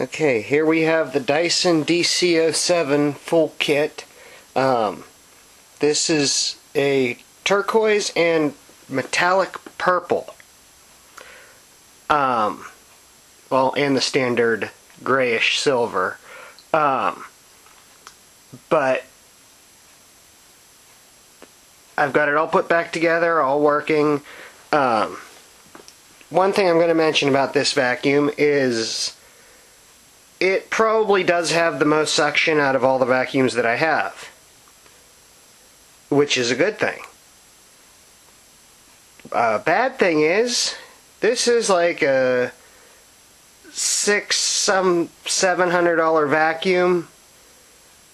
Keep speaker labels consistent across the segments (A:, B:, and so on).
A: Okay, here we have the Dyson DC07 full kit. Um, this is a turquoise and metallic purple. Um, well, and the standard grayish silver. Um, but I've got it all put back together, all working. Um, one thing I'm going to mention about this vacuum is it probably does have the most suction out of all the vacuums that I have. Which is a good thing. Uh, bad thing is, this is like a six, some seven hundred dollar vacuum,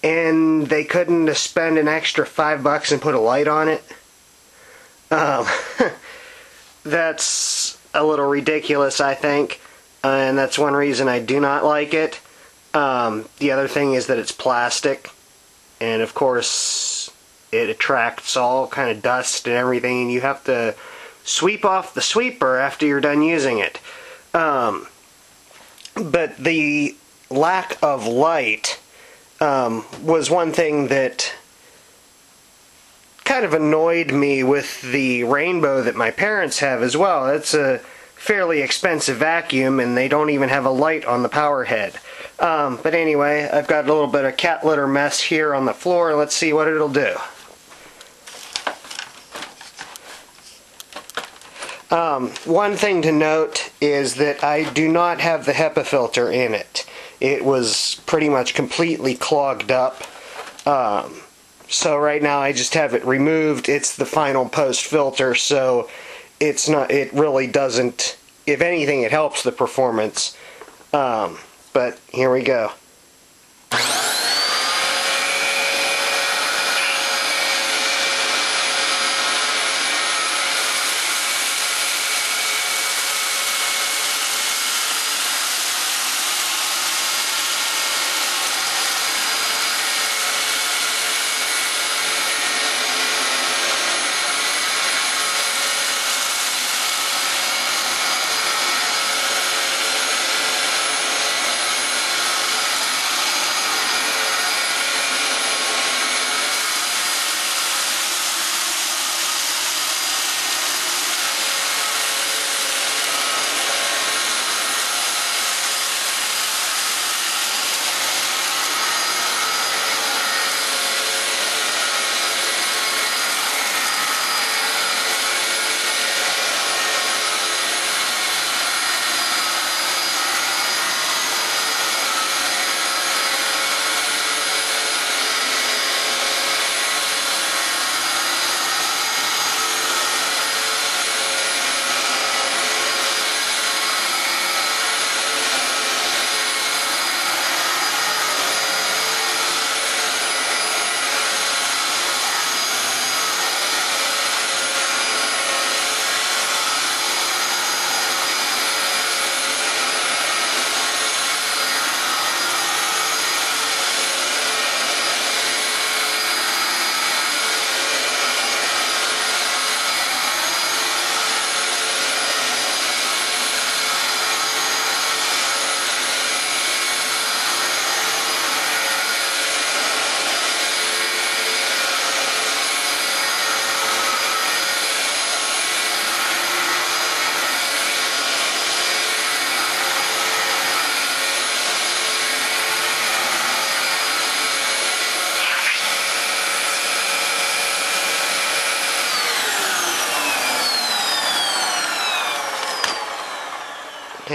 A: and they couldn't spend an extra five bucks and put a light on it. Um, that's a little ridiculous, I think and that's one reason I do not like it. Um, the other thing is that it's plastic, and of course, it attracts all kind of dust and everything, and you have to sweep off the sweeper after you're done using it. Um, but the lack of light um, was one thing that kind of annoyed me with the rainbow that my parents have as well. It's a fairly expensive vacuum and they don't even have a light on the power head. Um, but anyway, I've got a little bit of cat litter mess here on the floor. Let's see what it'll do. Um, one thing to note is that I do not have the HEPA filter in it. It was pretty much completely clogged up. Um, so right now I just have it removed. It's the final post filter, so it's not. It really doesn't. If anything, it helps the performance. Um, but here we go.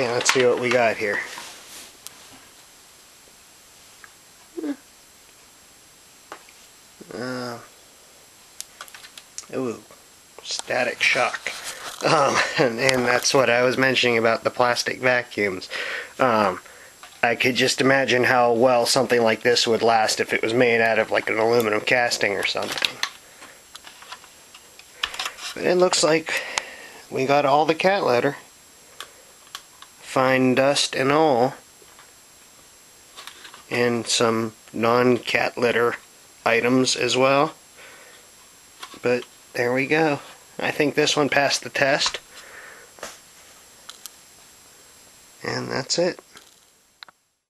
A: Let's see what we got here. Uh, ooh, static shock. Um, and, and, that's what I was mentioning about the plastic vacuums. Um, I could just imagine how well something like this would last if it was made out of like an aluminum casting or something. But it looks like we got all the cat litter fine dust and all and some non-cat litter items as well. But there we go. I think this one passed the test. And that's it